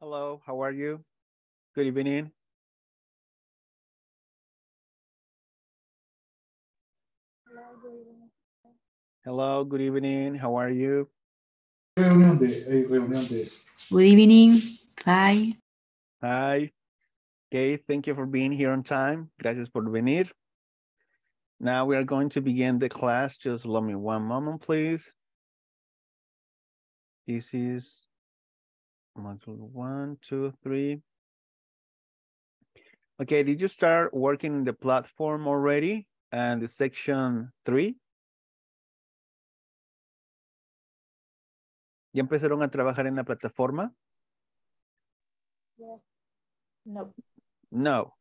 Hello, how are you? Good evening. Hello, good evening. How are you? Reunión de, hay reunión de. Good evening. Hi. Hi. Okay, thank you for being here on time. Gracias por venir. Now we are going to begin the class. Just let me one moment, please. This is module one, two, three. Okay, did you start working in the platform already? And the section three? ¿Ya empezaron a trabajar en la plataforma? No. No.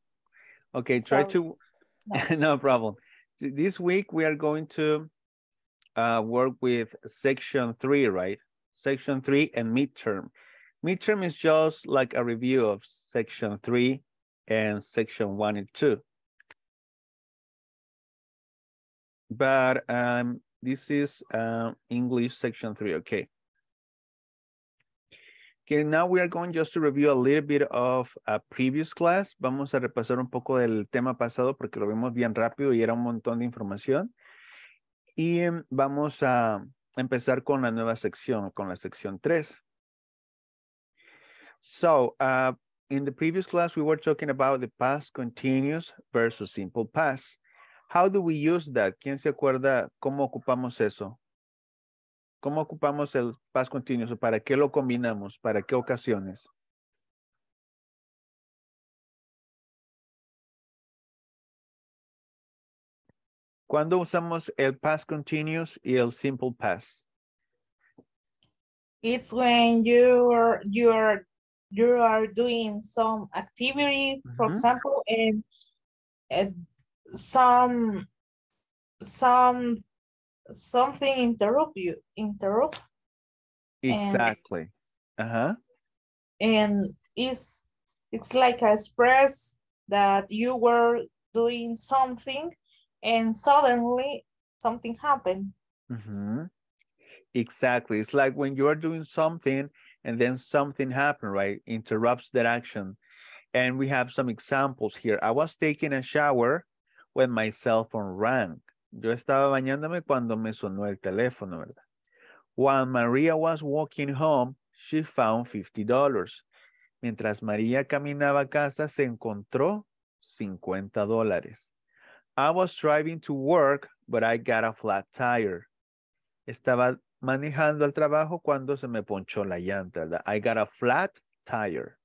Okay, try Sorry. to, No. no problem. This week we are going to uh, work with section three, right? Section three and midterm. Midterm is just like a review of section three and section one and two. But um, this is uh, English section three, okay. Okay, now we are going just to review a little bit of a previous class. Vamos a repasar un poco del tema pasado porque lo vimos bien rápido y era un montón de información. Y vamos a empezar con la nueva sección, con la sección 3. So, uh, in the previous class, we were talking about the past continuous versus simple past. How do we use that? ¿Quién se acuerda cómo ocupamos eso? ¿Cómo ocupamos el past continuous? ¿Para qué lo combinamos? ¿Para qué ocasiones? ¿Cuándo usamos el past continuous y el simple past? It's when you're you're you are doing some activity, for Mhm. example, and, and some some something interrupt you interrupt And- uh-huh and it's it's like a express that you were doing something and suddenly something happened. Mhm. Exactly. It's like when you are doing something and then something happened, right? Interrupts that action. And we have some examples here. I was taking a shower when my cell phone rang. Yo estaba bañándome cuando me sonó el teléfono, ¿verdad? While Maria was walking home, she found $50. Mientras María caminaba a casa, se encontró 50 dólares. I was driving to work, but I got a flat tire. Estaba manejando al trabajo cuando se me ponchó la llanta, ¿verdad? I got a flat tire.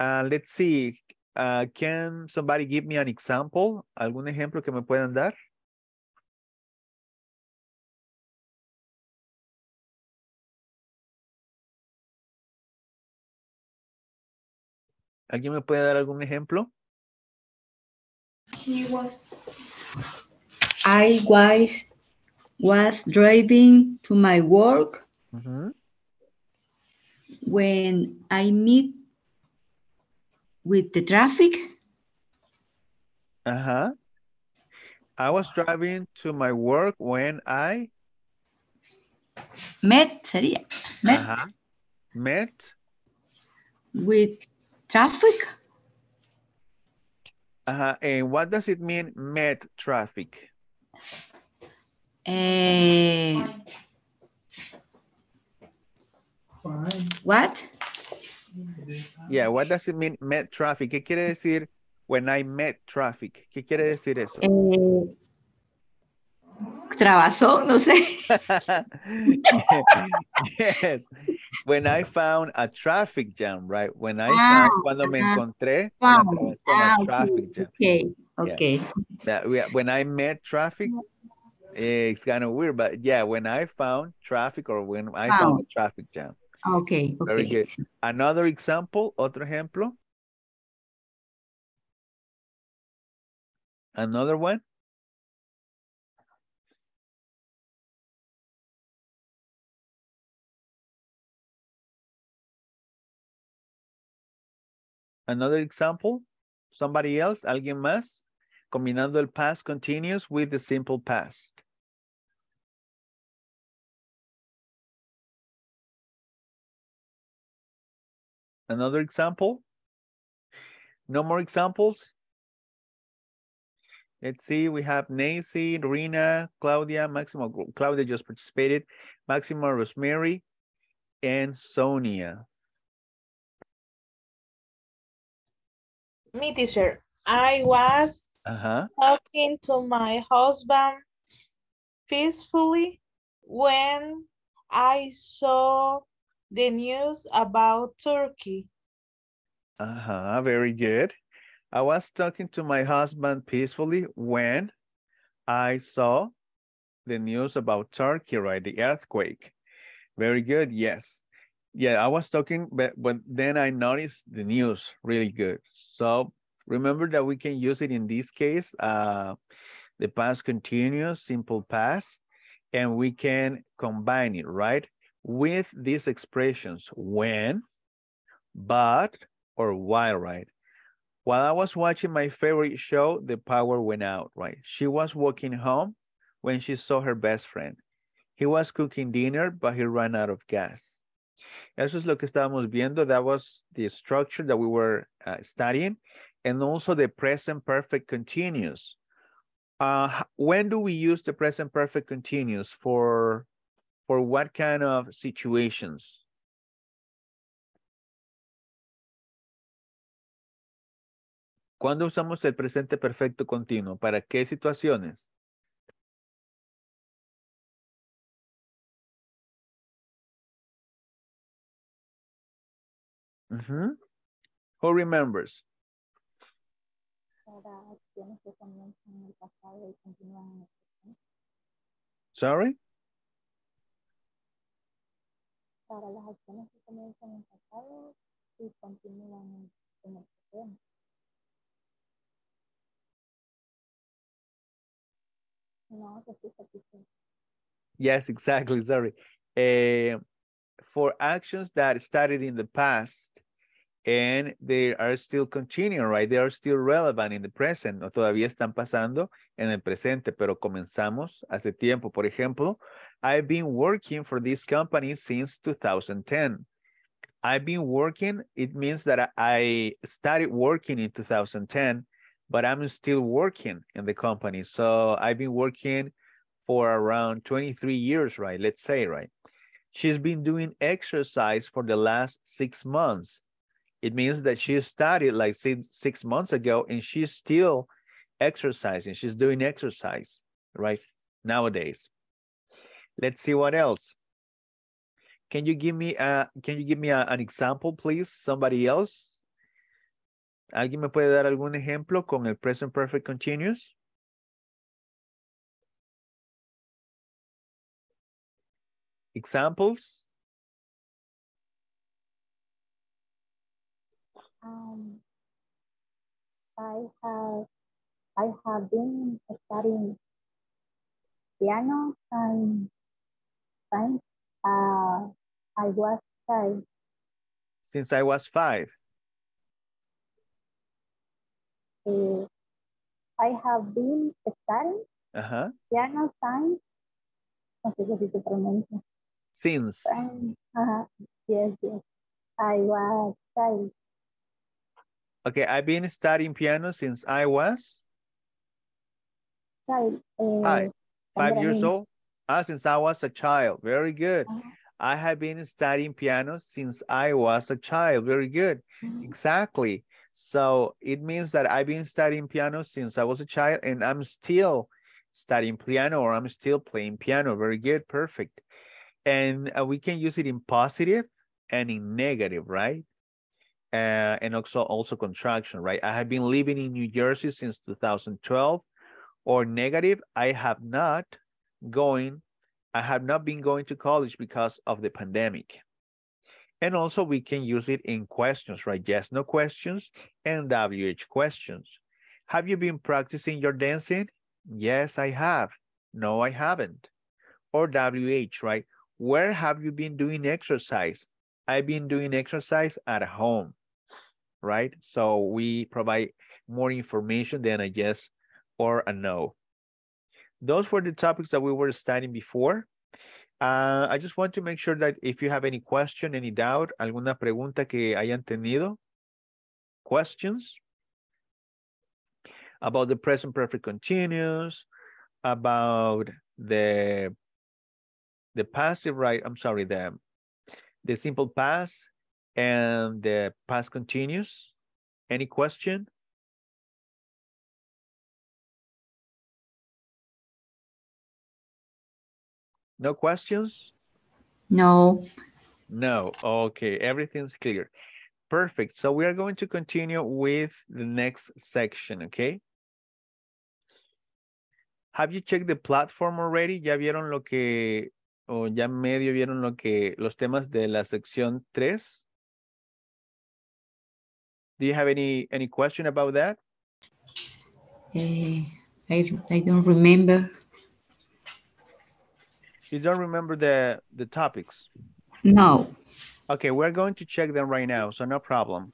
Uh, let's see. uh, can somebody give me an example? ¿Algún ejemplo que me puedan dar? ¿Alguien me puede dar algún ejemplo? He was. I was was driving to my work Ujú. when I meet with the traffic. Ajá. I was driving to my work when I Met sería. Met ajá, met with traffic. ajá, and what does it mean met traffic? Eh, what? Yeah, what does it mean met traffic? ¿Qué quiere decir when I met traffic? ¿Qué quiere decir eso? Eh, trabazón, no sé. yes. When I found a traffic jam, right? When I Ah, found, cuando me encontré una Found. atravesé Ah, una okay, traffic jam. okay, okay. That we- when I met traffic, it's kind of weird, but yeah, when I found traffic or when I found a traffic jam. Okay, Very good. Another example, otro ejemplo. Another one. Another example. Somebody else, alguien más, combinando el past continuous with the simple past. Another example? No more examples? Let's see, we have Nancy, Rina, Claudia, Maximo, Claudia just participated, Maximo, Rosemary, and Sonia. Me, teacher. I was Uh-huh. talking to my husband peacefully when I saw the news about Turkey. Uh-huh, very good. I was talking to my husband peacefully when I saw the news about Turkey, right? The earthquake. Very good, yes. Yeah, I was talking, but, but then I noticed the news really good. So remember that we can use it in this case, uh, the past continuous, simple past, and we can combine it, right? With these expressions, when, but, or while, right? While I was watching my favorite show, the power went out, right? She was walking home when she saw her best friend. He was cooking dinner, but he ran out of gas. Eso es lo que estábamos viendo. That was the structure that we were uh, studying. And also the present perfect continuous. Uh, when do we use the present perfect continuous? For, for what kind of situations? ¿Cuándo usamos el presente perfecto continuo? ¿Para qué situaciones? Who remembers? Para acciones que comienzan en el pasado y continúan en el presente. Sorry? Para las acciones que comienzan en el pasado y continúan en, el presente. No, que sí, satisfecho. Yes, exactly. Sorry. Eh, for actions that started in the past and they are still continuing, right? They are still relevant in the present. ¿no? Todavía están pasando en el presente, pero comenzamos hace tiempo. Por ejemplo, I've been working for this company since 2010. I've been working, it means that I started working in 2010, but I'm still working in the company. So I've been working for around 23 years, right? Let's say, right? She's been doing exercise for the last six months. It means that she started like six, six months ago and she's still exercising. She's doing exercise, right? Nowadays. Let's see what else. Can you give me a, can you give me a, an example, please? Somebody else? ¿Alguien me puede dar algún ejemplo con el present perfect continuous? Examples? Um, I have I have been studying piano and and uh, I was child. Since I was five. Uh, I have been studying Uh-huh. piano since no sé si se pronuncia. Since. And, uh, yes, yes. I was child. Okay, I've been studying piano since I was child. Uh, Five. five era years old. Ah, since I was a child. Very good. Ajá. I have been studying piano since I was a child. Very good. Exactly. So it means that I've been studying piano since I was a child and I'm still studying piano or I'm still playing piano. Very good. Perfect. And uh, we can use it in positive and in negative, right? Uh, and also also contraction, right? I have been living in New Jersey since 2012 or negative. I have not going, I have not been going to college because of the pandemic. And also we can use it in questions, right? Yes, no questions and WH questions. Have you been practicing your dancing? Yes, I have. No, I haven't. Or WH, right? Where have you been doing exercise? I've been doing exercise at home, right? So we provide more information than a yes or a no. Those were the topics that we were studying before. Uh, I just want to make sure that if you have any question, any doubt, alguna pregunta que hayan tenido, questions about the present perfect continuous, about the the passive right, I'm sorry, the the simple past and the past continuous. Any question? No questions? No. No. Okay, everything's clear. Perfect. So we are going to continue with the next section, okay? Have you checked the platform already? ¿Ya vieron lo que, o ya medio vieron lo que, los temas de la sección 3? Do you have any, any question about that? Eh, I, I don't remember. You don't remember the, the topics? No. Okay, we're going to check them right now, so no problem.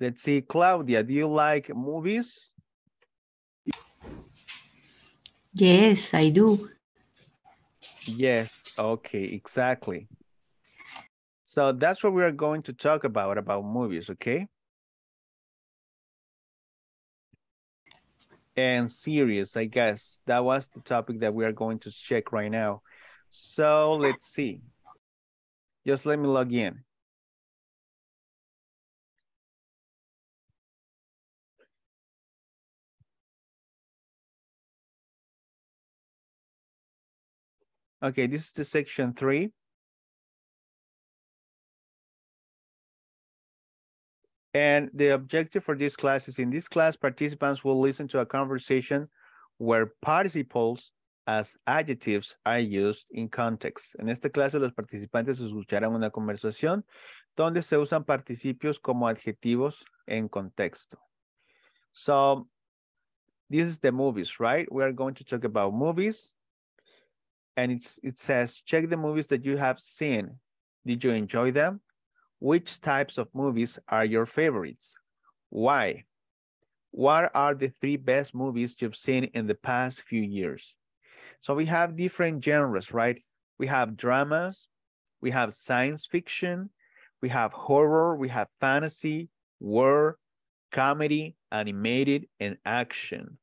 Let's see, Claudia, do you like movies? Yes, I do. Yes, okay, exactly. So that's what we are going to talk about, about movies, okay? And series, I guess. That was the topic that we are going to check right now. So let's see. Just let me log in. Okay, this is the section three. And the objective for this class is in this class, participants will listen to a conversation where participles as adjectives are used in context. En esta clase, los participantes escucharán una conversación donde se usan participios como adjetivos en contexto. So, this is the movies, right? We are going to talk about movies. And it's, it says, check the movies that you have seen. Did you enjoy them? Which types of movies are your favorites? Why? What are the three best movies you've seen in the past few years? So we have different genres, right? We have dramas, we have science fiction, we have horror, we have fantasy, war, comedy, animated, and action.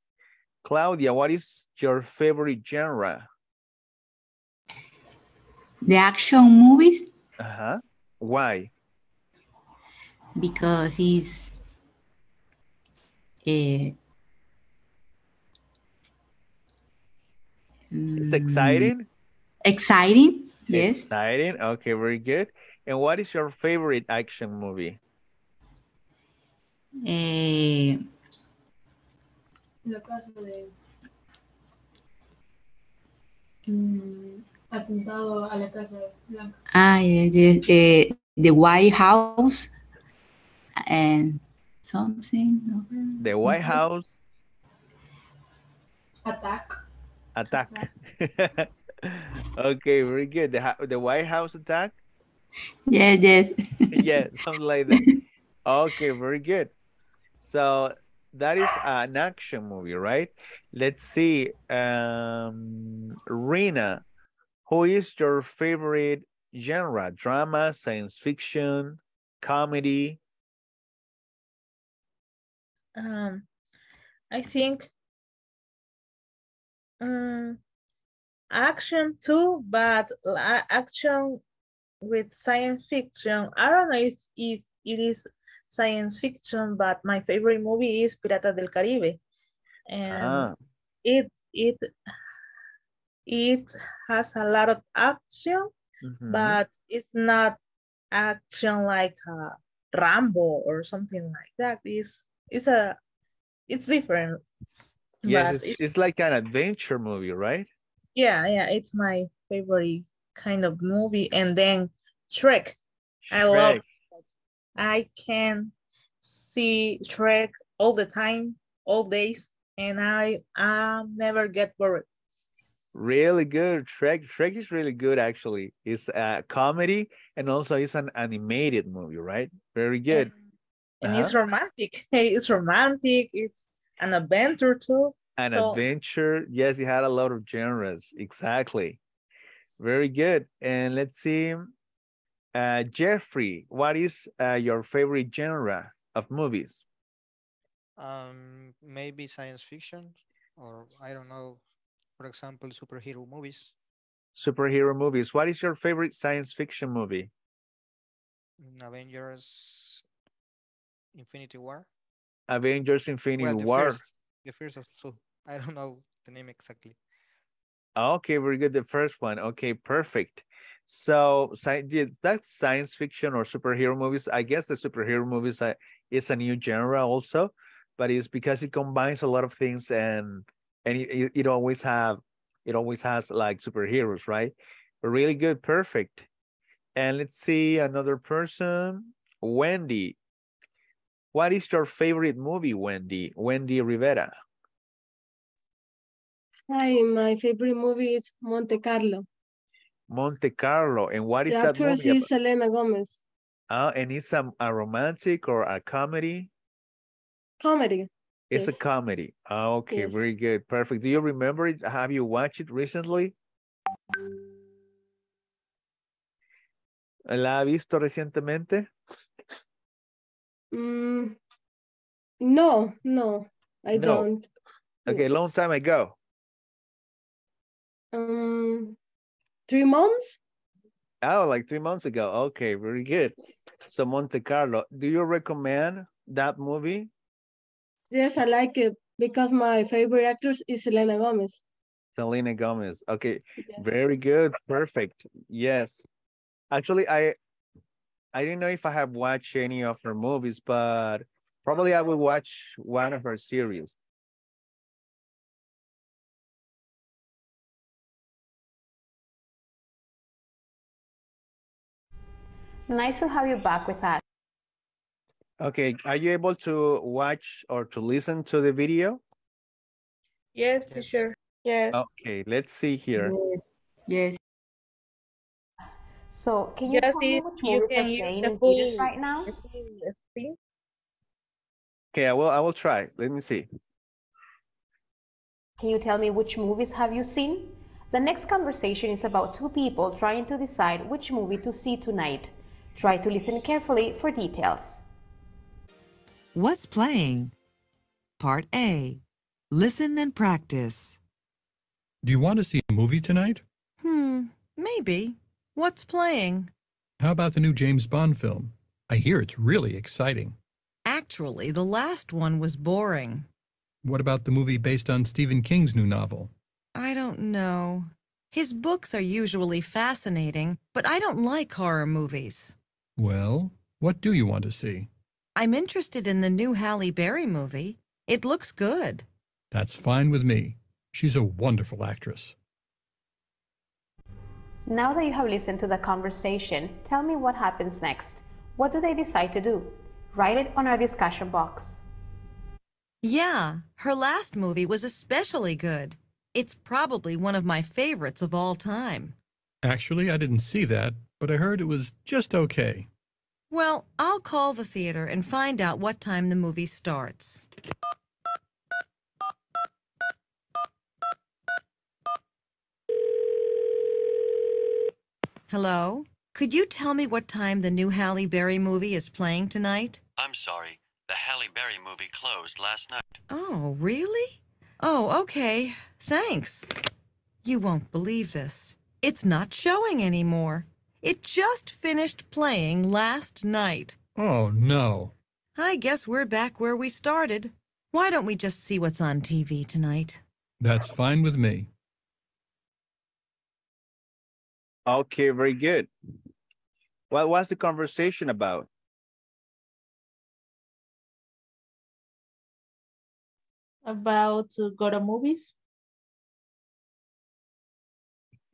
Claudia, what is your favorite genre? The action movies Uh-huh. Why? Because he's eh, It's mm, exciting? Exciting, yes. Exciting. Okay, very good. And what is your favorite action movie? La casa de atentado a la Casa Blanca. ah, eh, the, the, the White House and something. The White House Attack. attack. okay, very good. The, the White House attack? Yeah, yes. yeah, something like that. Okay, very good. So that is an action movie, right? Let's see. Um, Rina, who is your favorite genre? Drama, science fiction, comedy? Um, I think um, action too, but action with science fiction. I don't know if, if it is science fiction, but my favorite movie is Piratas del Caribe. And Ah, it it it has a lot of action, mhm. but it's not action like uh, Rambo or something like that. It's it's a it's different. yes, it's, it's, it's like an adventure movie, right? yeah, yeah, it's my favorite kind of movie. And then Shrek. I love Shrek. I can see Shrek all the time, all days, and I I never get bored. Really good. Shrek. Shrek is really good, actually. It's a comedy and also it's an animated movie, right? Very good. And Uh-huh. it's romantic. It's romantic. It's an adventure too. An So- adventure. Yes, it had a lot of genres. Exactly. Very good. And let's see. Uh, Jeffrey, what is uh, your favorite genre of movies? Um, maybe science fiction, or I don't know. For example, superhero movies. Superhero movies. What is your favorite science fiction movie? Avengers, Infinity War. Avengers Infinity Well, the War. first, the first of two. I don't know the name exactly. Ah, okay, very good. The first one. Okay, perfect. So, that's science fiction or superhero movies. I guess the superhero movies is a new genre also, but it's because it combines a lot of things and and it, it always have it always has like superheroes, right? Really good, perfect. And let's see another person, Wendy. What is your favorite movie, Wendy? Wendy Rivera. Hi, my favorite movie is Monte Carlo. Monte Carlo. And what is The that actress movie? about? is Selena Gomez. Uh, and it's a, a romantic or a comedy? Comedy. It's a comedy. Ah, Okay, Yes. very good. Perfect. Do you remember it? Have you watched it recently? ¿La ha visto recientemente? Mm, no, no, I No. don't. Okay, long time ago. Um, three months? Oh, like three months ago. Okay, very good. So Monte Carlo, do you recommend that movie? Yes, I like it because my favorite actress is Selena Gomez. Selena Gomez. Okay, Yes. very good. Perfect. Yes. Actually, I I didn't know if I have watched any of her movies, but probably I will watch one of her series. Nice to have you back with us. Okay, are you able to watch or to listen to the video? Yes, Yes. teacher. Yes. Okay, let's see here. Yes. So can you Yes, tell me if which you can are use the in full- right now? The full screen. Okay, I will I will try. Let me see. Can you tell me which movies have you seen? The next conversation is about two people trying to decide which movie to see tonight. Try to listen carefully for details. What's playing? Part A. Listen and practice. Do you want to see a movie tonight? Hmm, maybe. What's playing? How about the new James Bond film? I hear it's really exciting. Actually, the last one was boring. What about the movie based on Stephen King's new novel? I don't know. His books are usually fascinating, but I don't like horror movies. Well, what do you want to see? I'm interested in the new Halle Berry movie. It looks good. That's fine with me. She's a wonderful actress. Now that you have listened to the conversation, tell me what happens next. What do they decide to do? Write it on our discussion box. Yeah, her last movie was especially good. It's probably one of my favorites of all time. Actually, I didn't see that, but I heard it was just okay. Well, I'll call the theater and find out what time the movie starts. Hello? Could you tell me what time the new Halle Berry movie is playing tonight? I'm sorry. The Halle Berry movie closed last night. Oh, really? Oh, okay. Thanks. You won't believe this. It's not showing anymore. It just finished playing last night. Oh, no. I guess we're back where we started. Why don't we just see what's on TV tonight? That's fine with me. Okay, very good. What was the conversation about? About to go to movies.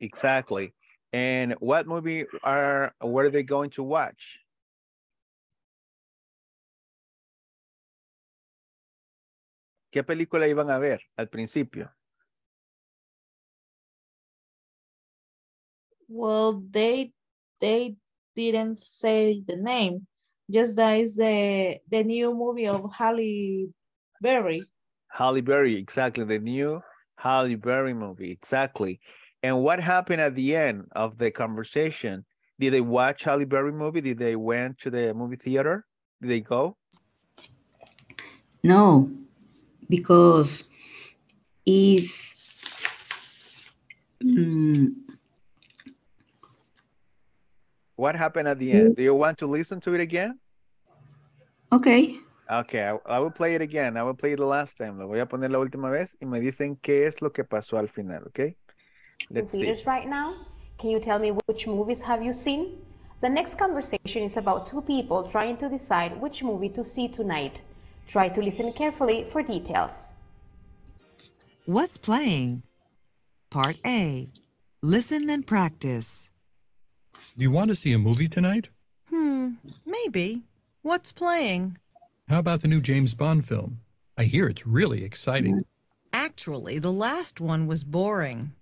Exactly. And what movie are what are they going to watch? ¿Qué película iban a ver al principio? Well, they they didn't say the name. Just that is the the new movie of Halle Berry. Halle Berry, exactly. The new Halle Berry movie, exactly. And what happened at the end of the conversation? Did they watch Halle Berry movie? Did they went to the movie theater? Did they go? No, because if mm, What happened at the end? Do you want to listen to it again? okay, Okay, I, I will play it again. I will play it the last time. Lo voy a poner la última vez y me dicen qué es lo que pasó al final, okay? Let's see. theaters right now? Can you tell me which movies have you seen? The next conversation is about two people trying to decide which movie to see tonight. Try to listen carefully for details. What's playing? Part A. Listen and practice. Do you want to see a movie tonight? Hmm, maybe. What's playing? How about the new James Bond film? I hear it's really exciting. Actually, the last one was boring.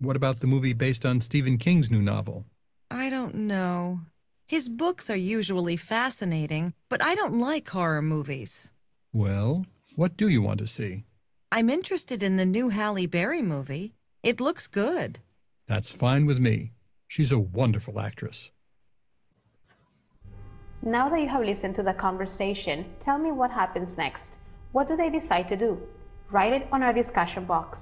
What about the movie based on Stephen King's new novel? I don't know. His books are usually fascinating, but I don't like horror movies. Well, what do you want to see? I'm interested in the new Halle Berry movie. It looks good. That's fine with me. She's a wonderful actress. Now that you have listened to the conversation, tell me what happens next. What do they decide to do? Write it on our discussion box.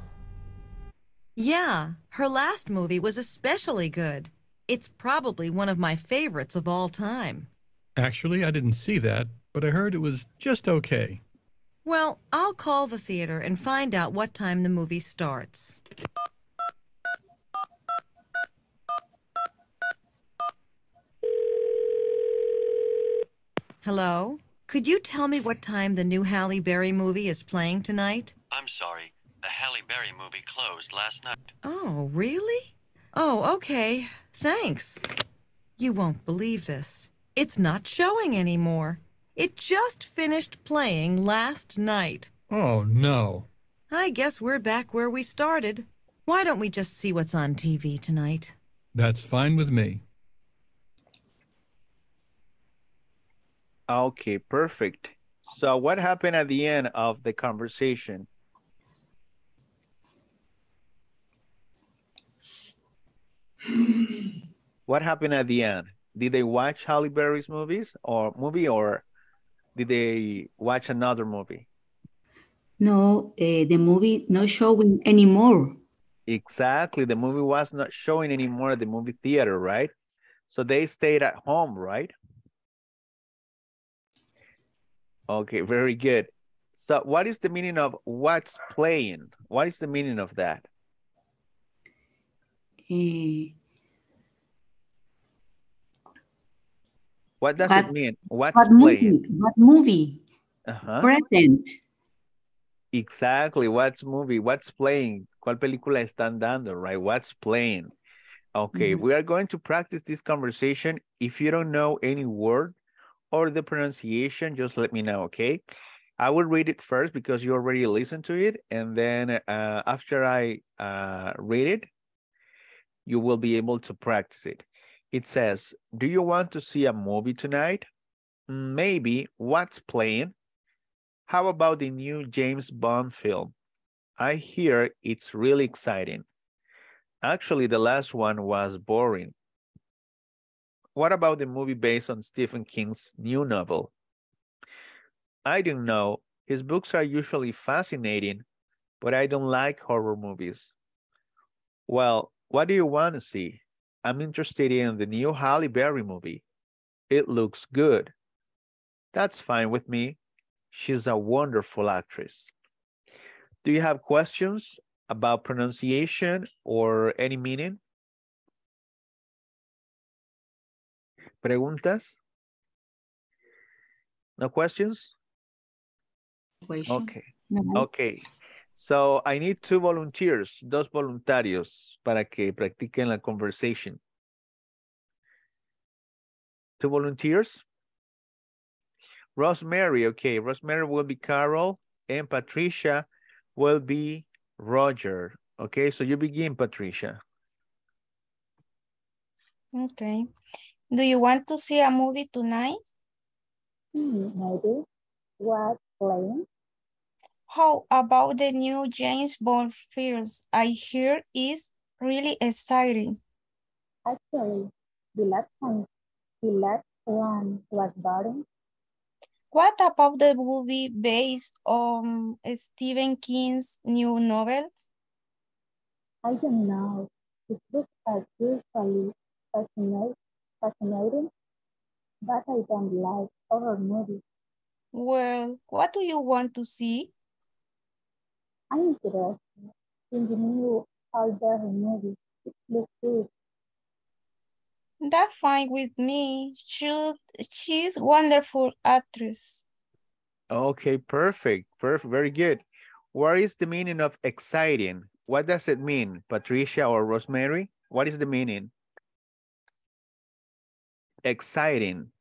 Yeah, her last movie was especially good. It's probably one of my favorites of all time. Actually, I didn't see that, but I heard it was just okay. Well, I'll call the theater and find out what time the movie starts. Hello? Could you tell me what time the new Halle Berry movie is playing tonight? I'm sorry. The Halle Berry movie closed last night. Oh, really? Oh, okay. Thanks. You won't believe this. It's not showing anymore. It just finished playing last night. Oh, no. I guess we're back where we started. Why don't we just see what's on TV tonight? That's fine with me. Okay, perfect. So what happened at the end of the conversation? What happened at the end? Did they watch Halle Berry's movies or movie or did they watch another movie? no, uh, the movie not showing anymore. Exactly. The movie was not showing anymore at the movie theater, right? So they stayed at home, right? Okay, very good. So what is the meaning of what's playing? What is the meaning of that? Eh, What does What- it mean? What's what playing? movie? What movie? Ajá. Present. Exactly. What's movie? What's playing? ¿Cuál película están dando, right? What's playing? Okay, Mhm. we are going to practice this conversation. If you don't know any word or the pronunciation, just let me know, okay? I will read it first because you already listened to it. And then uh, after I uh, read it, you will be able to practice it. It says, do you want to see a movie tonight? Maybe. What's playing? How about the new James Bond film? I hear it's really exciting. Actually, the last one was boring. What about the movie based on Stephen King's new novel? I don't know. His books are usually fascinating, but I don't like horror movies. Well, what do you want to see? I'm interested in the new Halle Berry movie. It looks good. That's fine with me. She's a wonderful actress. Do you have questions about pronunciation or any meaning? ¿Preguntas? No questions? Question. Okay. No. Okay. So I need two volunteers, dos voluntarios para que practiquen la conversation. Two volunteers? Rosemary, okay. Rosemary will be Carol and Patricia will be Roger. Okay, so you begin, Patricia. Okay. Do you want to see a movie tonight? Hmm, maybe. What playing? How about the new James Bond films? I hear is really exciting. Actually, the last one, the last one was boring. What about the movie based on Stephen King's new novels? I don't know. His books are usually fascinating, fascinating, but I don't like horror movies. Well, what do you want to see? I'm interested in the new Halle Berry movie. It looks good. That's fine with me. Should she's wonderful actress. Okay, perfect. Perfect. Very good. What is the meaning of exciting? What does it mean, Patricia or Rosemary? What is the meaning? Exciting,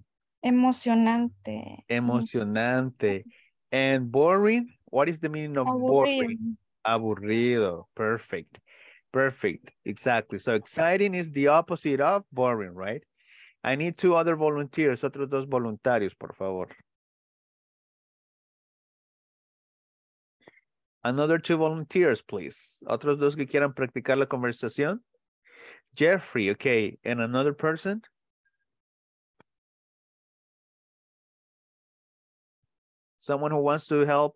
Emocionante. emocionante, and boring. What is the meaning of boring? Aburrido. Aburrido. Perfect. Perfect. Exactly. So exciting is the opposite of boring, right? I need two other volunteers, otros dos voluntarios, por favor. Another two volunteers, please. Otros dos que quieran practicar la conversación. Jeffrey, okay. And another person? Someone who wants to help?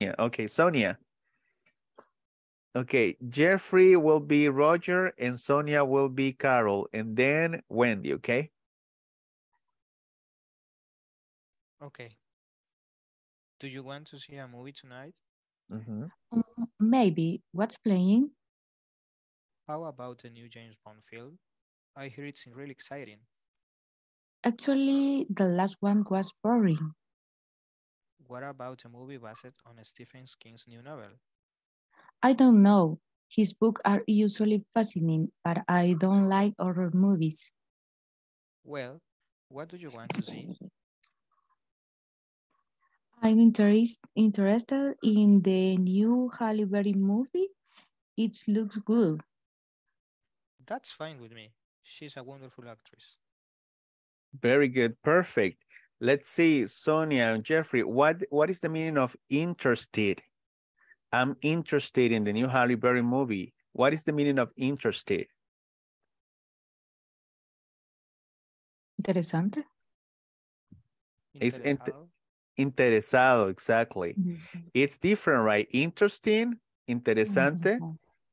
Yeah, okay, Sonia. Okay, Jeffrey will be Roger and Sonia will be Carol and then Wendy, okay? Okay. Do you want to see a movie tonight? Mhm. Mm, Maybe. What's playing? How about the new James Bond film? I hear it's really exciting. Actually, the last one was boring. What about a movie based on Stephen King's new novel? I don't know. His books are usually fascinating, but I don't like horror movies. Well, what do you want to see? I'm interest, interested in the new Halle Berry movie. It looks good. That's fine with me. She's a wonderful actress. Very good, perfect. Let's see, Sonia and Jeffrey, what, what is the meaning of interested? I'm interested in the new Halle Berry movie. What is the meaning of interested? Interesante. It's inte- interesado, exactly. It's different, right? Interesting, interesante,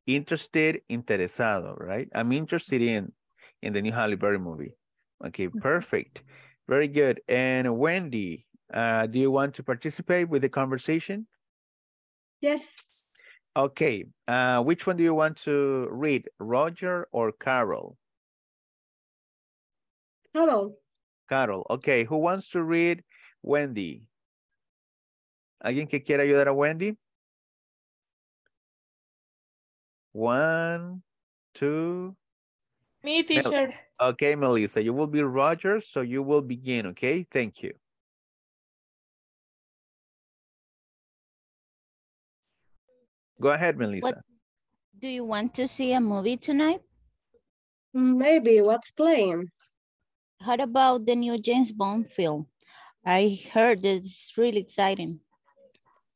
interested, interesado, right? I'm interested in, in the new Halle Berry movie. Okay, perfect. Very good. And Wendy, uh, do you want to participate with the conversation? Yes. Okay, uh, which one do you want to read, Roger or Carol? Carol. Carol, okay, who wants to read Wendy? ¿Alguien que quiera ayudar a Wendy? One, two. Me, teacher. Okay, Melissa, you will be Roger, so you will begin, okay? Thank you. Go ahead, Melissa. Do you want to see a movie tonight? Maybe. What's playing? How about the new James Bond film? I heard it's really exciting.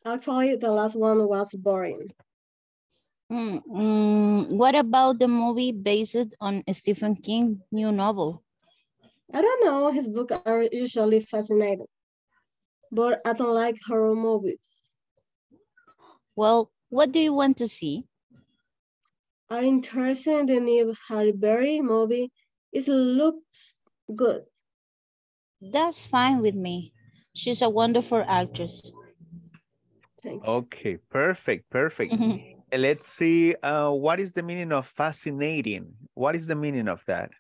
Actually, the last one was boring. Mm, mm, what about the movie based on Stephen King new novel? I don't know. His books are usually fascinating, but I don't like horror movies. Well, what do you want to see? I'm interested in the new Halle Berry movie. It looks good. That's fine with me. She's a wonderful actress. Okay, perfect, perfect. Let's see, uh, what is the meaning of fascinating? What is the meaning of that?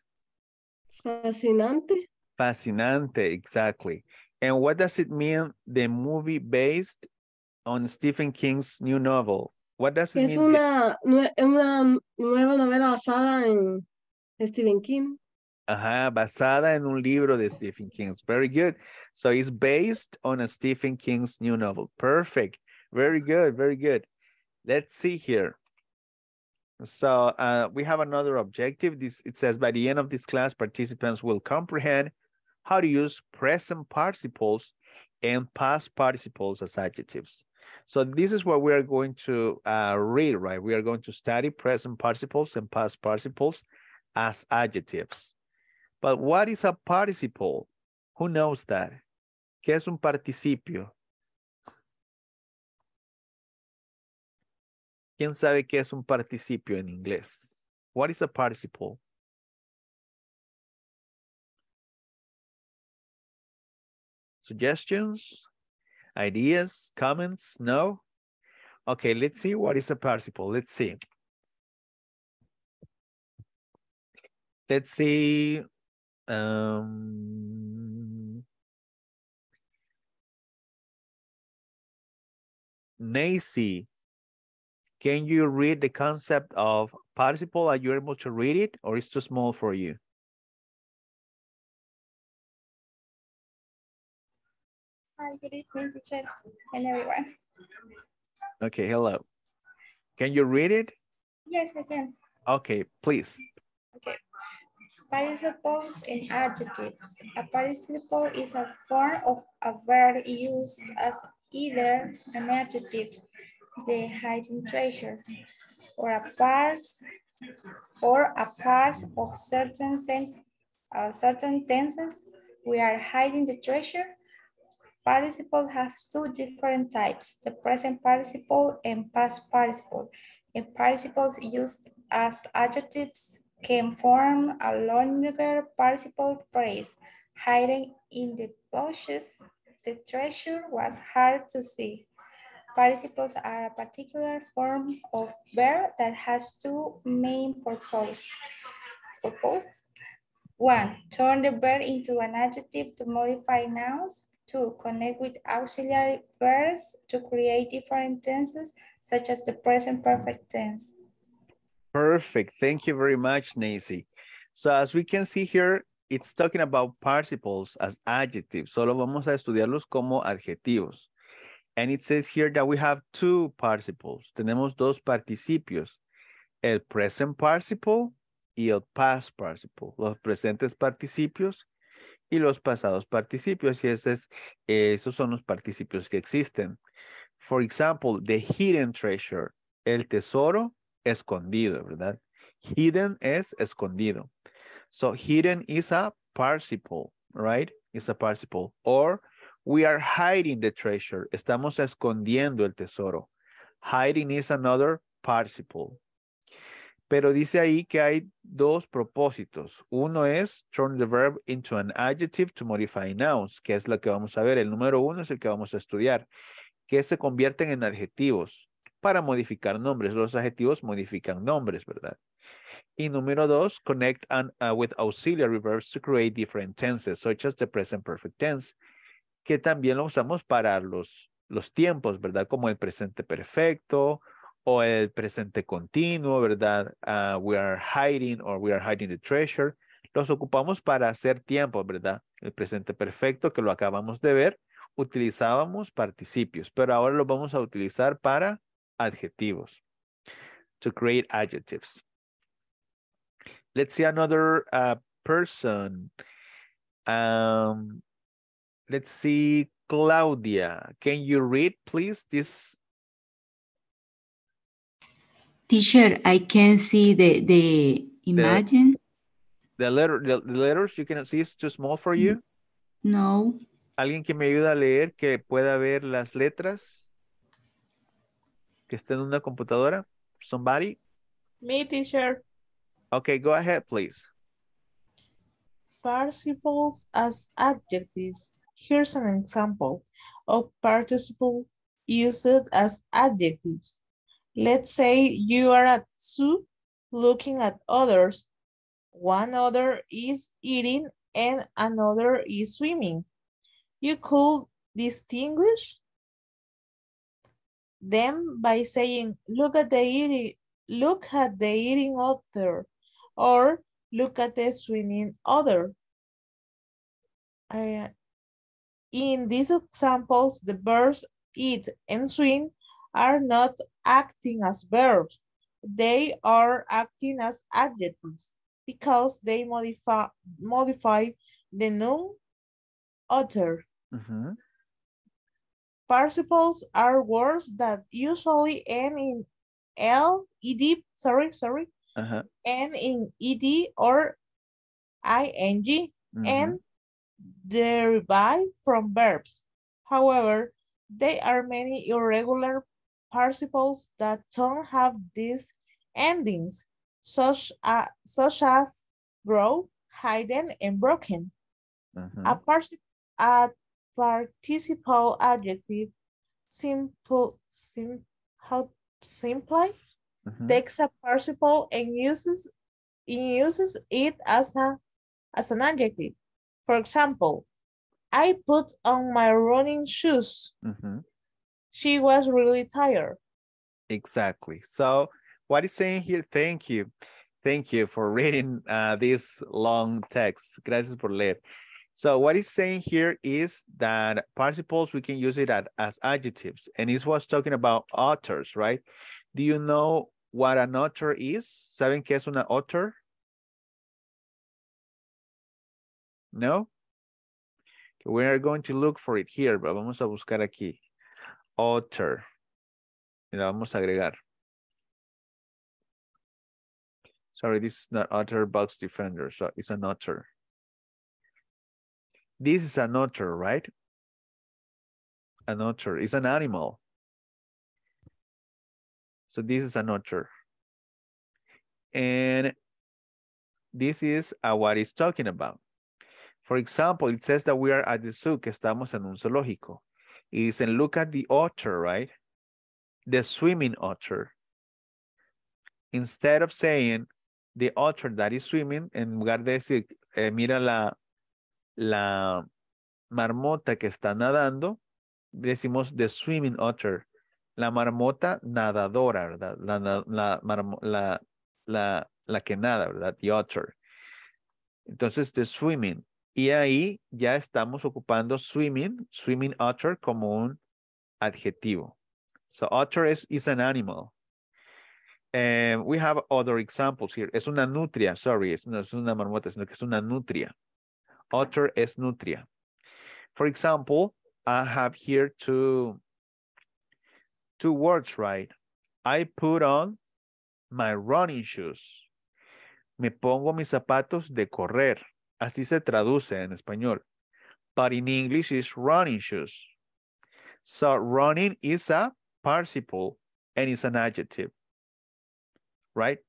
Fascinante. Fascinante, exactly. And what does it mean, the movie based on Stephen King's new novel? What does it Es mean? una, una nueva novela basada en Stephen King. Ajá, basada en un libro de Stephen King's. Very good. So it's based on a Stephen King's new novel. Perfect. Very good, very good. Let's see here. So uh, we have another objective. This It says by the end of this class, participants will comprehend how to use present participles and past participles as adjectives. So this is what we are going to uh, read, right? We are going to study present participles and past participles as adjectives. But what is a participle? Who knows that? ¿Qué es un participio? ¿Quién sabe qué es un participio en inglés? What is a participle? Suggestions? Ideas? Comments? No? Okay, let's see what is a participle. Let's see. Let's see. Um, Nancy, can you read the concept of participle? Are you able to read it or it's too small for you? Hi, good evening, teacher, and everyone. Okay, hello. Can you read it? Yes, I can. Okay, please. Okay. Participles and adjectives. A participle is a form of a verb used as either an adjective, the hiding treasure, or a part or a part of certain sen uh, certain tenses. We are hiding the treasure. Participle have two different types, the present participle and past participle. And participles used as adjectives can form a longer participle phrase, hiding in the bushes. The treasure was hard to see. Participles are a particular form of verb that has two main purposes. Purposes. One, turn the verb into an adjective to modify nouns. Two, connect with auxiliary verbs to create different tenses, such as the present perfect tense. Perfect. Thank you very much, Nancy. So as we can see here, it's talking about participles as adjectives. Solo vamos a estudiarlos como adjetivos. And it says here that we have two participles. Tenemos dos participios. El present participle y el past participle. Los presentes participios y los pasados participios. Y ese es, esos son los participios que existen. For example, the hidden treasure. El tesoro escondido, ¿verdad? Hidden es escondido. So hidden is a participle, right? It's a participle. Or we are hiding the treasure. Estamos escondiendo el tesoro. Hiding is another participle. Pero dice ahí que hay dos propósitos. Uno es turn the verb into an adjective to modify nouns, que es lo que vamos a ver. El número uno es el que vamos a estudiar, que se convierten en adjetivos para modificar nombres. Los adjetivos modifican nombres, ¿verdad? Y número dos, connect uh, with auxiliary verbs to create different tenses, such as the present perfect tense, que también lo usamos para los, los tiempos, ¿verdad? Como el presente perfecto o el presente continuo, ¿verdad? Uh, we are hiding or we are hiding the treasure. Los ocupamos para hacer tiempos, ¿verdad? El presente perfecto, que lo acabamos de ver, utilizábamos participios, pero ahora lo vamos a utilizar para adjetivos. To create adjectives. Let's see another uh, person. Um, let's see, Claudia. Can you read, please, this? Teacher, I can see the, the imagine. The, letter, the, the letters you cannot see, it's too small for you? No. ¿Alguien que me ayuda a leer que pueda ver las letras? Que esté en una computadora? Somebody? Me, teacher. Okay, go ahead, please. Participles as adjectives. Here's an example of participles used as adjectives. Let's say you are at zoo looking at others. One other is eating and another is swimming. You could distinguish them by saying, look at the eating, look at the eating other, or look at the swimming other. Uh, in these examples, the verbs eat and swim are not acting as verbs. They are acting as adjectives because they modify, modify the noun other. Uh -huh. Participles are words that usually end in L, ED, sorry, sorry, Uh-huh. end in ED or ING and derive from verbs. However, there are many irregular participles that don't have these endings, such, a, such as grow, hidden, and broken. Mhm. A, parti- a participle adjective simple, sim, how simply Mhm. takes a participle and uses uses it as a as an adjective. For example, I put on my running shoes. Mhm. She was really tired. Exactly. So what is saying here? Thank you. Thank you for reading uh, this long text. Gracias por leer. So what it's saying here is that participles, we can use it at, as adjectives. And it was talking about authors, right? Do you know what an author is? ¿Saben qué es una author? No? We are going to look for it here, but vamos a buscar aquí. Author. Y la vamos a agregar. Sorry, this is not OtterBox defender, so it's an Otter. This is an otter, right? An otter is an animal. So this is an otter. And this is what it's talking about. For example, it says that we are at the zoo, que estamos en un zoológico. Y dicen, look at the otter, right? The swimming otter. Instead of saying the otter that is swimming, en lugar de decir, eh, mira la, la marmota que está nadando, decimos the swimming otter. La marmota nadadora, ¿verdad? La, la, la, la que nada, ¿verdad? The otter. Entonces, the swimming. Y ahí ya estamos ocupando swimming, swimming otter como un adjetivo. So otter is, is an animal. And we have other examples here. Es una nutria, sorry, es, no es una marmota, sino que es una nutria. Otter es nutria. For example, I have here two, two words, right? I put on my running shoes. Me pongo mis zapatos de correr. Así se traduce en español. But in English is running shoes. So running is a participle and it's an adjective, right?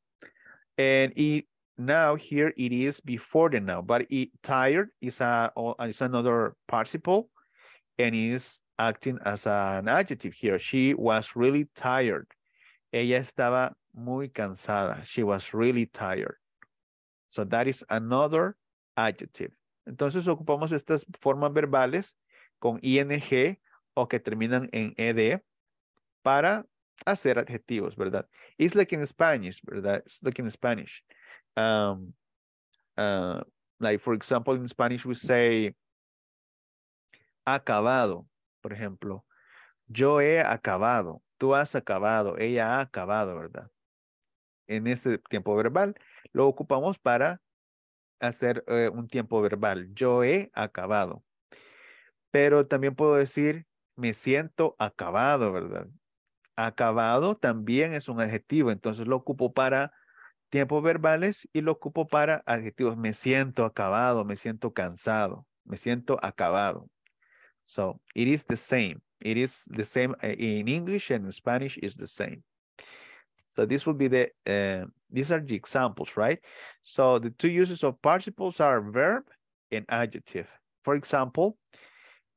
And it now here it is before the noun, but it tired is a o- is another participle and is acting as an adjective here. She was really tired. Ella estaba muy cansada. She was really tired. So that is another adjective. Entonces ocupamos estas formas verbales con ing o que terminan en ed para hacer adjetivos, ¿verdad? It's like in Spanish, ¿verdad? It's like in Spanish. Um, uh, like for example, in Spanish we say acabado, por ejemplo. Yo he acabado, tú has acabado, ella ha acabado, ¿verdad? En ese tiempo verbal lo ocupamos para hacer eh, un tiempo verbal. Yo he acabado. Pero también puedo decir, me siento acabado, ¿verdad? Acabado también es un adjetivo, entonces lo ocupo para tiempos verbales y lo ocupo para adjetivos. Me siento acabado, me siento cansado, me siento acabado. So it is the same. It is the same uh, in English and in Spanish is the same. So this would be the, uh, these are the examples, right? So the two uses of participles are verb and adjective. For example,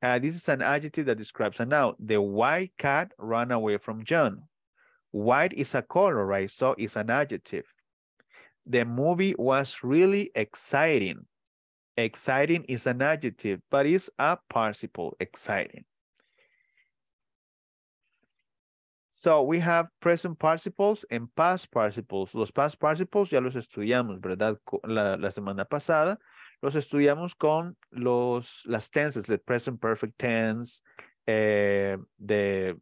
uh, this is an adjective that describes a noun. The white cat ran away from John. White is a color, right? So it's an adjective. The movie was really exciting. Exciting is an adjective, but it's a participle, exciting. So we have present participles and past participles. Los past participles ya los estudiamos, ¿verdad? La, la semana pasada los estudiamos con los, las tenses, the present perfect tense, eh, the,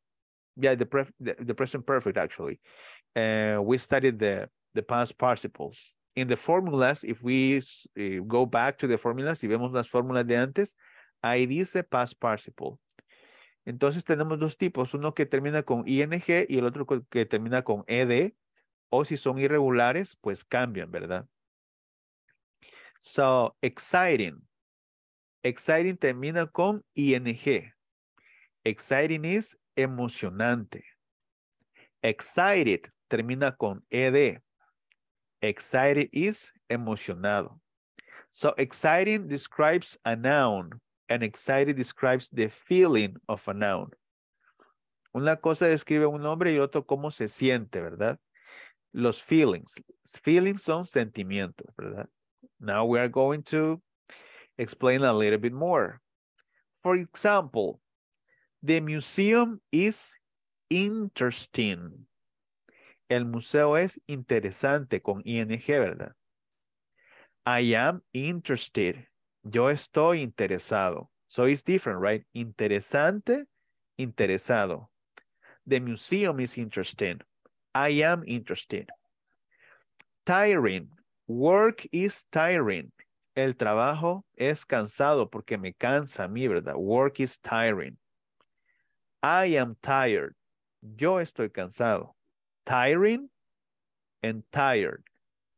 yeah, the, pref- the, the present perfect actually. Uh, we studied the, the past participles. In the formulas, if we eh, go back to the formulas, si vemos las fórmulas de antes, ahí dice past participle. Entonces tenemos dos tipos, uno que termina con ing y el otro que termina con ed, o si son irregulares, pues cambian, ¿verdad? So, exciting. Exciting termina con ing. Exciting is emocionante. Excited termina con ed. Excited is emocionado. So exciting describes a noun and excited describes the feeling of a noun. Una cosa describe un nombre y otro cómo se siente, ¿verdad? Los feelings. Feelings son sentimientos, ¿verdad? Now we are going to explain a little bit more. For example, the museum is interesting. El museo es interesante con ing, ¿verdad? I am interested. Yo estoy interesado. So it's different, right? Interesante, interesado. The museum is interesting. I am interested. Tiring. Work is tiring. El trabajo es cansado porque me cansa a mí, ¿verdad? Work is tiring. I am tired. Yo estoy cansado. Tiring and tired.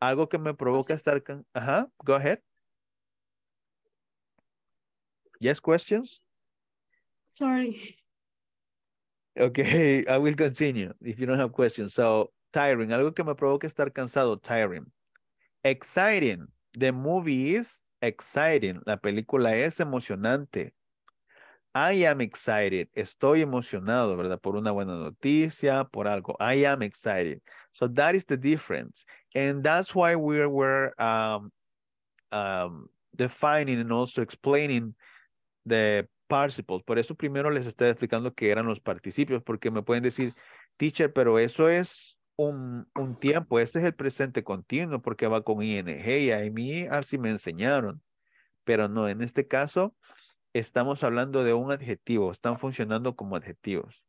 Algo que me provoca estar can... Ajá, go ahead. Yes, questions? Sorry. Okay, I will continue if you don't have questions. So, tiring, algo que me provoca estar cansado, tiring. Exciting, the movie is exciting. La película es emocionante. I am excited. Estoy emocionado, ¿verdad? Por una buena noticia, por algo. I am excited. So that is the difference. And that's why we were um, um, defining and also explaining the participles. Por eso primero les estoy explicando qué eran los participios, porque me pueden decir, teacher, pero eso es un, un tiempo, ese es el presente continuo porque va con ing y a mí así me enseñaron. Pero no, en este caso estamos hablando de un adjetivo, están funcionando como adjetivos.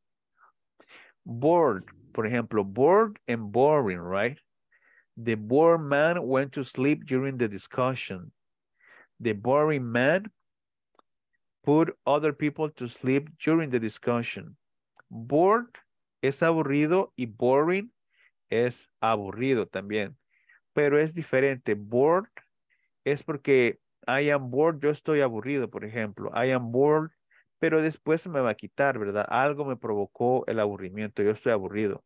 Bored, por ejemplo, bored and boring, right? The bored man went to sleep during the discussion. The boring man put other people to sleep during the discussion. Bored es aburrido y boring es aburrido también. Pero es diferente. Bored es porque I am bored, yo estoy aburrido, por ejemplo. I am bored, pero después me va a quitar, ¿verdad? Algo me provocó el aburrimiento, yo estoy aburrido.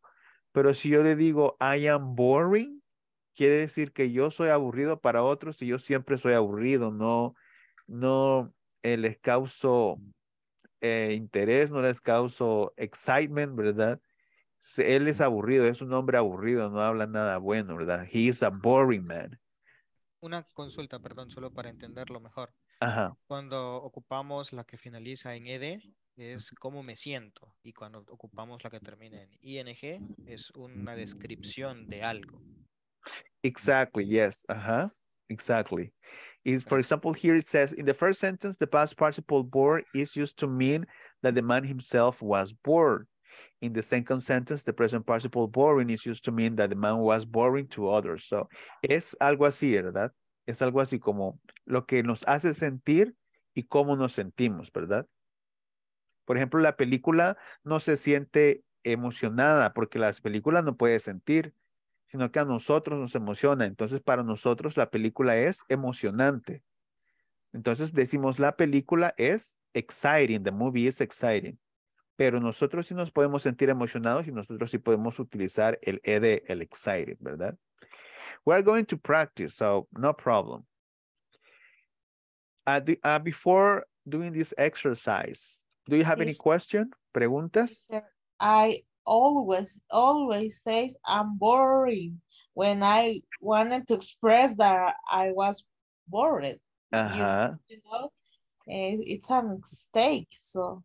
Pero si yo le digo I am boring, quiere decir que yo soy aburrido para otros y yo siempre soy aburrido, no, no eh, les causo eh, interés, no les causo excitement, ¿verdad? Él es aburrido, es un hombre aburrido, no habla nada bueno, ¿verdad? He is a boring man. Una consulta, perdón, solo para entenderlo mejor. Ajá. Cuando ocupamos la que finaliza en ed, es cómo me siento. Y cuando ocupamos la que termina en ing, es una descripción de algo. Exactly, yes. Uh-huh. Exactly. Is for example, here it says in the first sentence, the past participle bored is used to mean that the man himself was bored. In the second sentence, the present participle boring is used to mean that the man was boring to others. So, es algo así, ¿verdad? Es algo así como lo que nos hace sentir y cómo nos sentimos, ¿verdad? Por ejemplo, la película no se siente emocionada porque las películas no puede sentir, sino que a nosotros nos emociona. Entonces, para nosotros la película es emocionante. Entonces, decimos la película es exciting, the movie is exciting. Pero nosotros sí nos podemos sentir emocionados y nosotros sí podemos utilizar el ed, el excited, ¿verdad? We're going to practice, so no problem. Uh, do- uh, before doing this exercise, do you have any question? ¿Preguntas? I always, always say I'm boring when I wanted to express that I was bored. Ajá. You know, Eh, it's a mistake. So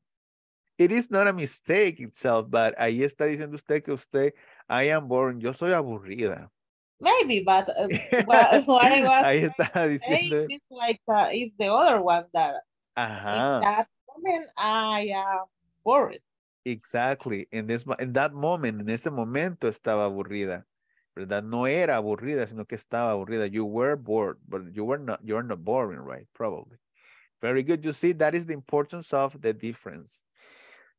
It is not a mistake itself, but ahí está diciendo usted que usted, I am boring, yo soy aburrida. maybe, but uh, what, what I was Ahí está diciendo, is like uh, is the other one that in ajá, that moment I am bored. Exactly. In, this, in that moment, en ese momento estaba aburrida, ¿verdad? No era aburrida, sino que estaba aburrida. You were bored, but you were not, you are not boring, right? Probably. Very good. You see, that is the importance of the difference.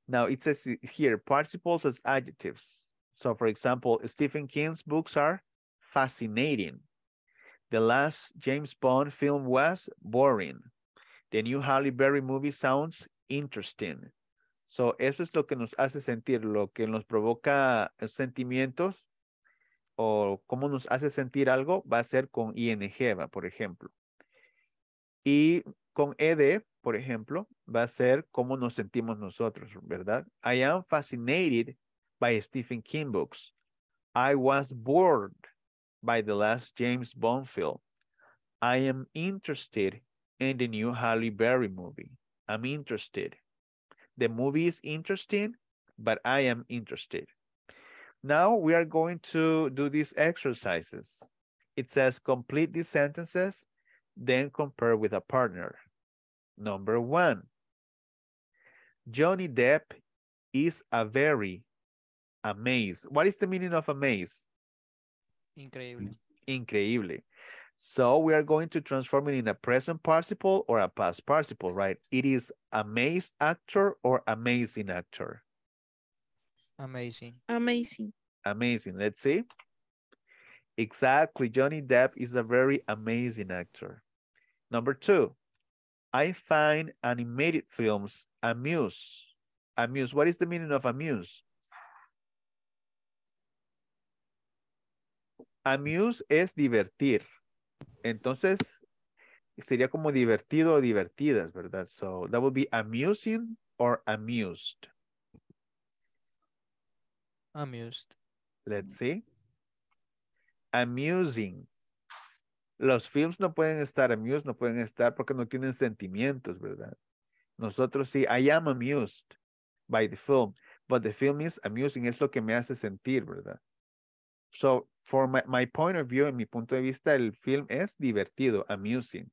Now it says here participles as adjectives. So for example, Stephen King's books are fascinating. The last James Bond film was boring. The new Halle Berry movie sounds interesting. So eso es lo que nos hace sentir, lo que nos provoca sentimientos o cómo nos hace sentir algo va a ser con ing, ¿va? por ejemplo. Y con ed, por ejemplo, va a ser cómo nos sentimos nosotros, ¿verdad? I am fascinated by Stephen King books. I was bored by the last James Bond film. I am interested in the new Halle Berry movie. I'm interested. The movie is interesting, but I am interested. Now we are going to do these exercises. It says complete these sentences, then compare with a partner. Number one, Johnny Depp is a very amazed. What is the meaning of amazed? Increíble. Increíble. So we are going to transform it in a present participle or a past participle, right? It is amazed actor or amazing actor. Amazing. Amazing. Amazing. Let's see. Exactly. Johnny Depp is a very amazing actor. Number two, I find animated films amuse. Amuse. What is the meaning of amuse? Amuse es divertir. Entonces, sería como divertido o divertidas, ¿verdad? So that would be amusing or amused. Amused. Let's see. Amusing. Los films no pueden estar amused, no pueden estar porque no tienen sentimientos, ¿verdad? Nosotros sí, I am amused by the film, but the film is amusing, es lo que me hace sentir, ¿verdad? So, for my, my point of view, en mi punto de vista, el film es divertido, amusing.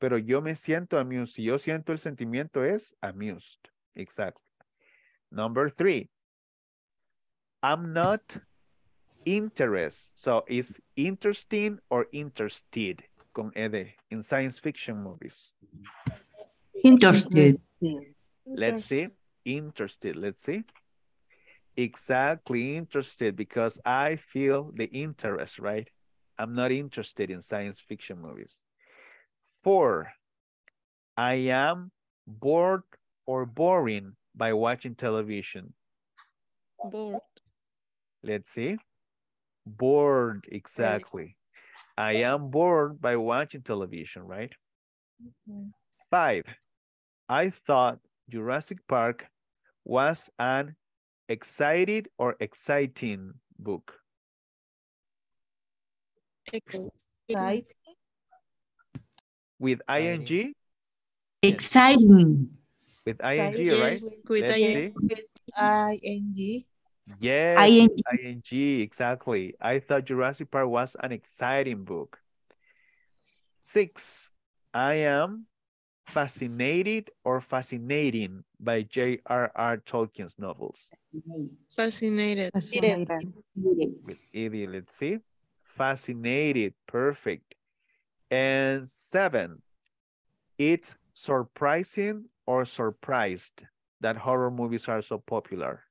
Pero yo me siento amused. Si yo siento el sentimiento es amused. Exactly. Number three. I'm not interested. So it's interesting or interested con ed in science fiction movies. Interested. Let's see. Interested. Let's see. Exactly interested because I feel the interest, right? I'm not interested in science fiction movies. Four, I am bored or boring by watching television. Bored. Let's see. Bored, exactly. I am bored by watching television, right? Mm-hmm. Five, I thought Jurassic Park was an excited or exciting book. Exciting. With ing? Exciting. With ing, right? With Let's ing. see. ing. Yes, ING. ing, exactly. I thought Jurassic Park was an exciting book. Six, I am fascinated or fascinating by J.R.R. Tolkien's novels. Fascinated. Fascinated. With ed, let's see. Fascinated, perfect. And seven, it's surprising or surprised that horror movies are so popular.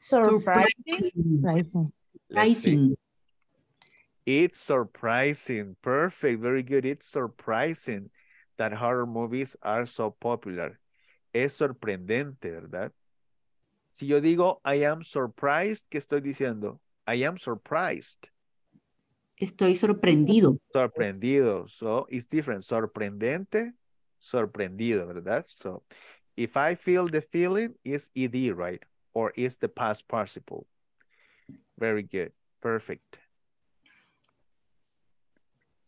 Surprising. Surprising. Let's see. It's surprising. Perfect. Very good. It's surprising that horror movies are so popular. Es sorprendente, ¿verdad? Si yo digo, I am surprised, ¿qué estoy diciendo? I am surprised. Estoy sorprendido. Sorprendido. So, it's different. Sorprendente, sorprendido, ¿verdad? So, if I feel the feeling, it's ed, right? Or is the past participle. Very good. Perfect.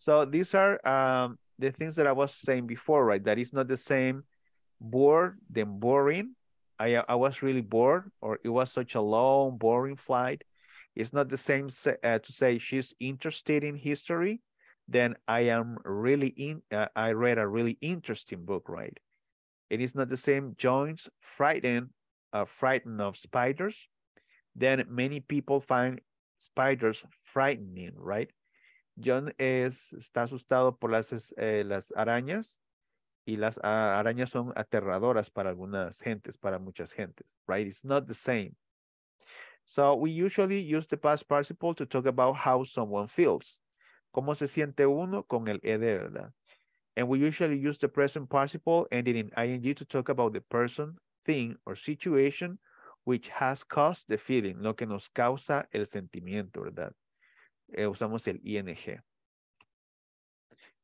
So these are um, the things that I was saying before, right? That is not the same bored than boring. I, I was really bored or it was such a long, boring flight. It's not the same uh, to say she's interested in history then I am really in, uh, I read a really interesting book, right? It is not the same John's frightened, uh, frightened of spiders. Then many people find spiders frightening, right? John es, está asustado por las, eh, las arañas Y las ah, arañas son aterradoras para algunas gentes, para muchas gentes, right? It's not the same. So we usually use the past participle to talk about how someone feels. ¿Cómo se siente uno con el ed, verdad? And we usually use the present participle ending in ing to talk about the person, thing, or situation which has caused the feeling, lo que nos causa el sentimiento, ¿verdad? Eh, usamos el ing.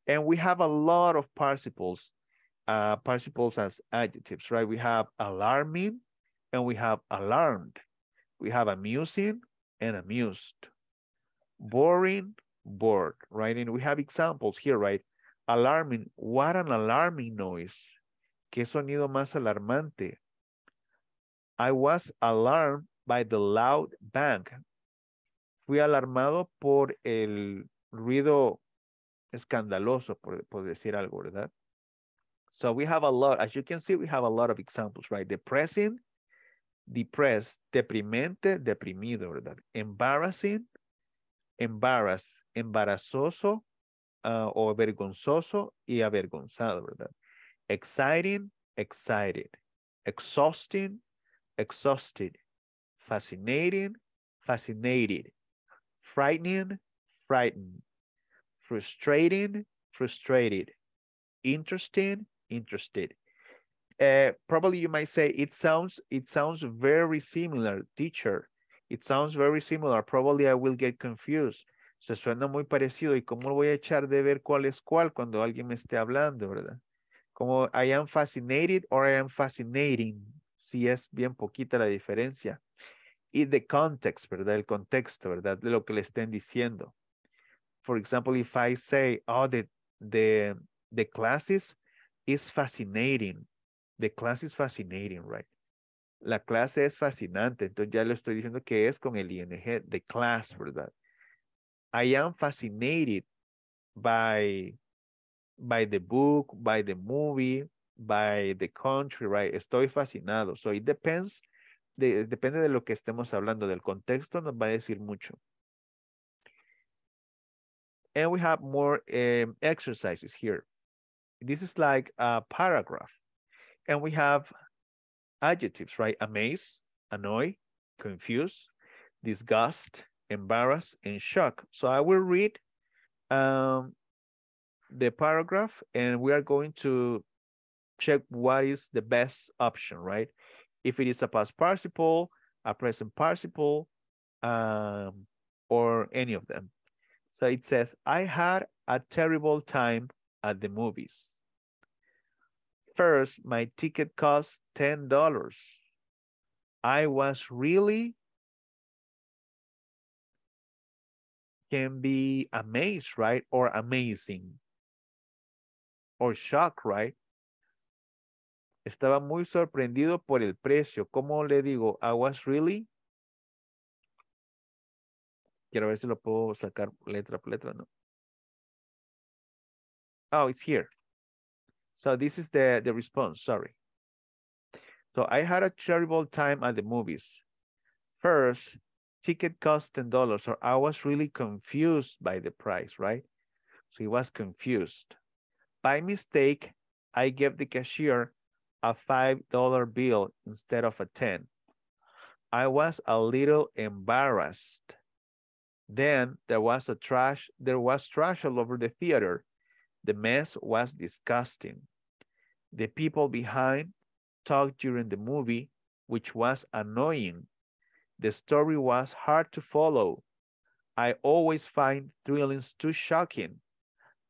And we have a lot of participles, uh, participles as adjectives, right? We have alarming and we have alarmed. We have amusing and amused. Boring, bored, right? And we have examples here, right? Alarming, what an alarming noise. Qué sonido más alarmante. I was alarmed by the loud bang. Fui alarmado por el ruido escandaloso, por, por decir algo, ¿verdad? So we have a lot, as you can see, we have a lot of examples, right? Depressing, depressed, deprimente, deprimido, ¿verdad? Embarrassing, embarrass, embarazoso uh, o vergonzoso y avergonzado, ¿verdad? Exciting, excited. Exhausting, exhausted. Fascinating, fascinated. Frightening, frightened. Frustrating, frustrated. Interesting, interested. Uh, probably you might say it sounds it sounds very similar, teacher. It sounds very similar. Probably I will get confused. Se suena muy parecido. ¿Y cómo voy a echar de ver cuál es cuál cuando alguien me esté hablando, verdad? Como I am fascinated or I am fascinating. Si es bien poquita la diferencia. Y the context, ¿verdad? El contexto, ¿verdad? De lo que le estén diciendo. For example, if I say, oh, the, the, the classes is fascinating. The class is fascinating, right? La clase es fascinante. Entonces ya lo estoy diciendo que es con el ing, the class, ¿verdad? I am fascinated by, by the book, by the movie, by the country, right? Estoy fascinado. So it depends, de, depende de lo que estemos hablando, del contexto nos va a decir mucho. And we have more um, exercises here. This is like a paragraph. And we have adjectives, right? Amaze, annoy, confuse, disgust, embarrass, and shock. So I will read um, the paragraph and we are going to check what is the best option, right? If it is a past participle, a present participle, um, or any of them. So it says, I had a terrible time at the movies. First, my ticket cost $10. I was really can be amazed, right? Or amazing. Or shocked, right? Estaba muy sorprendido por el precio. ¿Cómo le digo? I was really. Quiero ver si lo puedo sacar letra por letra, ¿no? Oh, it's here. So this is the, the response, sorry. So I had a terrible time at the movies. First, ticket cost $10, so I was really confused by the price, right? So he was confused. By mistake, I gave the cashier a $5 bill instead of a 10. I was a little embarrassed. Then there was a trash, there was trash all over the theater. The mess was disgusting. The people behind talked during the movie, which was annoying. The story was hard to follow. I always find thrillings too shocking.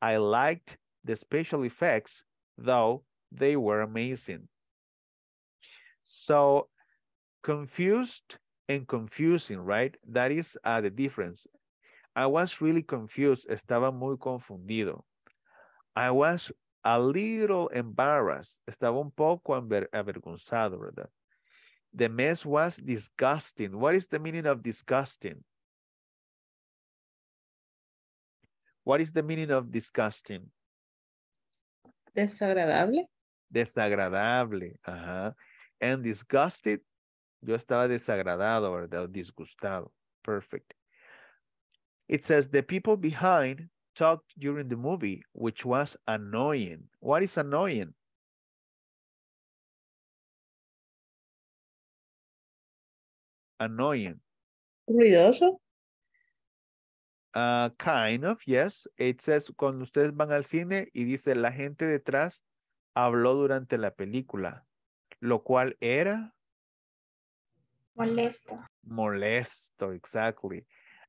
I liked the special effects, though they were amazing. So confused and confusing, right? That is uh, the difference. I was really confused. Estaba muy confundido. I was a little embarrassed. Estaba un poco aver avergonzado, ¿verdad? The mess was disgusting. What is the meaning of disgusting? What is the meaning of disgusting? Desagradable. Desagradable. Ajá. And disgusted, yo estaba desagradado, ¿verdad? Disgustado. Perfect. It says the people behind talked during the movie, which was annoying. What is annoying? Annoying. Ruidoso. Uh, kind of, yes. It says, cuando ustedes van al cine y dice, la gente detrás habló durante la película, lo cual era Molesto. molesto, exactly.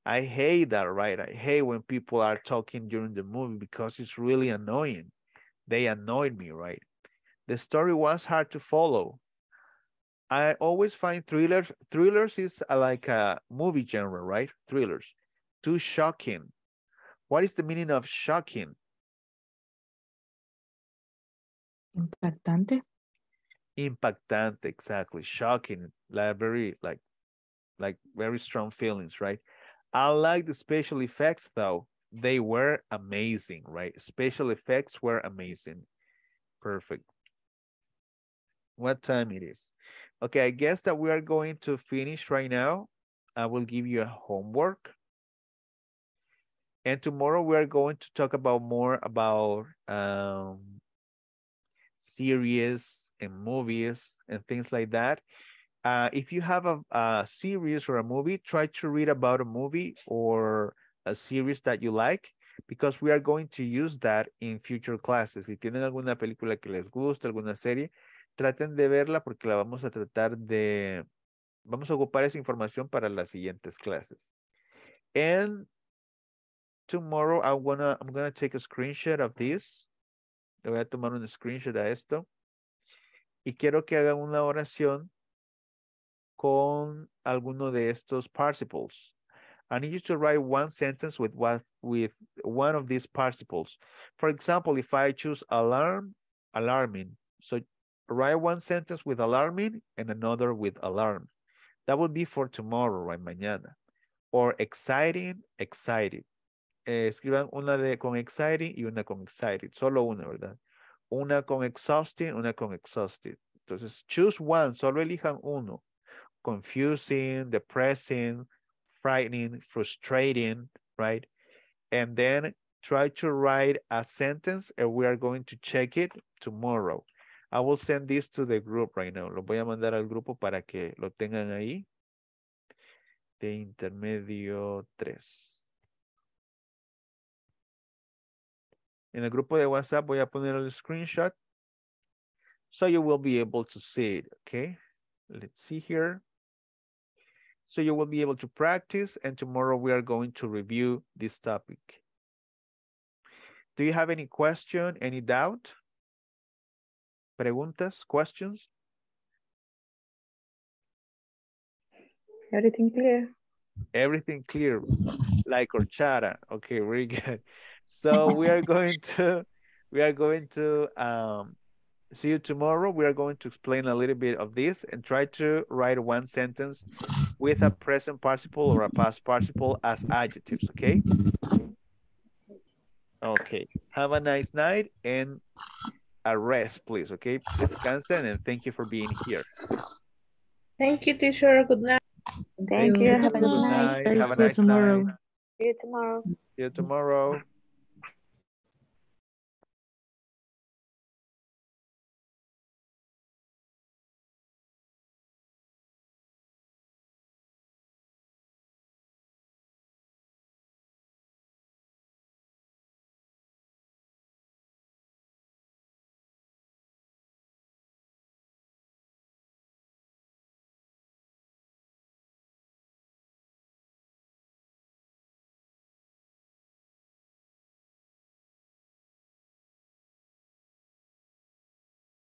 I hate that, right? I hate when people are talking during the movie because it's really annoying. They annoyed me, right? The story was hard to follow. I always find thrillers, thrillers is uh, like a movie genre, right? Thrillers. Too shocking. What is the meaning of shocking? Impactante. Impactante, exactly. Shocking, like very, like, like very strong feelings, right? I like the special effects though. They were amazing, right? Special effects were amazing. Perfect. What time it is? Okay, I guess that we are going to finish right now. I will give you a homework. And tomorrow we are going to talk about more about um, series and movies and things like that. Uh, if you have a, a series or a movie, try to read about a movie or a series that you like because we are going to use that in future classes. Si tienen alguna película que les gusta, alguna serie, traten de verla porque la vamos a tratar de, vamos a ocupar esa información para las siguientes clases. And tomorrow I'm gonna, I'm gonna take a screenshot of this. Le voy a tomar un screenshot a esto. Y quiero que hagan una oración con alguno de estos participles. I need you to write one sentence with what with one of these participles. For example, if I choose alarm, alarming. So write one sentence with alarming and another with alarm. That would be for tomorrow, right? Mañana. Or exciting, excited. Eh, escriban una de con exciting y una con excited. Solo una, ¿verdad? Una con exhausting, una con exhausted. Entonces, choose one. Solo elijan uno. Confusing, depressing, frightening, frustrating, right? And then try to write a sentence and we are going to check it tomorrow. I will send this to the group right now. Lo voy a mandar al grupo para que lo tengan ahí. De intermedio 3. En el grupo de WhatsApp voy a poner el screenshot. So you will be able to see it, okay? Let's see here. So you will be able to practice and tomorrow we are going to review this topic. Do you have any question, any doubt? Preguntas, questions? Everything clear. Everything clear, like horchata. Okay, very good. So we are going to, we are going to um, see you tomorrow. We are going to explain a little bit of this and try to write one sentence with a present participle or a past participle as adjectives, okay? Okay, have a nice night and a rest, please, okay? Descansen and thank you for being here. Thank you, teacher. Good night. Thank you. Have a Good good night. night. Have a See you nice tomorrow. night. See you tomorrow. See you tomorrow.